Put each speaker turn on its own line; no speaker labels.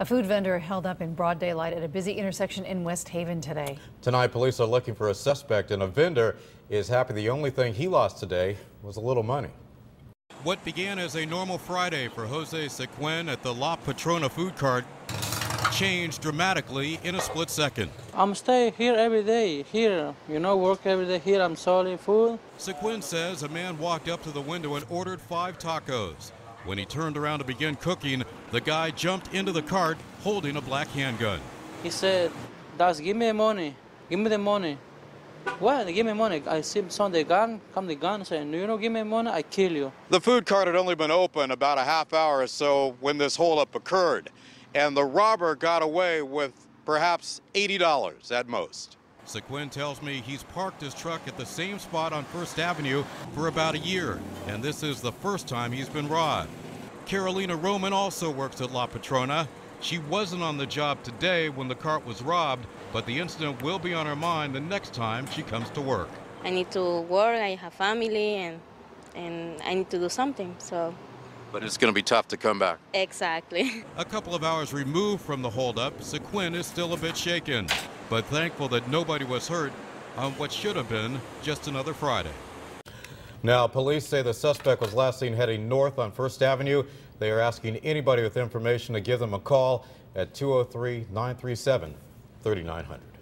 A food vendor held up in broad daylight at a busy intersection in West Haven today.
Tonight, police are looking for a suspect, and a vendor is happy the only thing he lost today was a little money.
What began as a normal Friday for Jose Sequen at the La Patrona food cart changed dramatically in a split second.
I'm stay here every day, here, you know, work every day here, I'm selling food.
Sequen says a man walked up to the window and ordered five tacos. When he turned around to begin cooking, the guy jumped into the cart holding a black handgun.
He said, Das, give me money, give me the money. What? Give me money. I see some the gun, come the gun, saying, you know, give me money, I kill you.
The food cart had only been open about a half hour or so when this holdup occurred, and the robber got away with perhaps $80 at most.
Sequen tells me he's parked his truck at the same spot on First Avenue for about a year, and this is the first time he's been robbed. Carolina Roman also works at La Patrona. She wasn't on the job today when the cart was robbed, but the incident will be on her mind the next time she comes to work.
I need to work, I have family, and, and I need to do something, so.
But it's going to be tough to come back.
Exactly.
A couple of hours removed from the holdup, Sequen is still a bit shaken, but thankful that nobody was hurt on what should have been just another Friday.
Now, police say the suspect was last seen heading north on First Avenue. They are asking anybody with information to give them a call at 203 937 3900.